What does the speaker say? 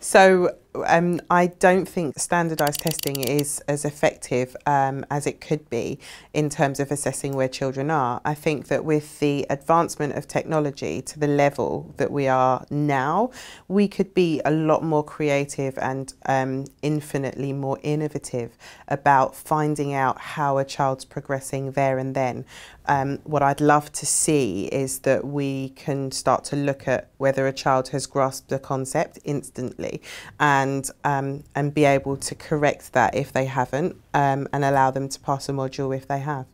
So um, I don't think standardised testing is as effective um, as it could be in terms of assessing where children are. I think that with the advancement of technology to the level that we are now, we could be a lot more creative and um, infinitely more innovative about finding out how a child's progressing there and then. Um, what I'd love to see is that we can start to look at whether a child has grasped a concept instantly and um, and be able to correct that if they haven't um, and allow them to pass a module if they have.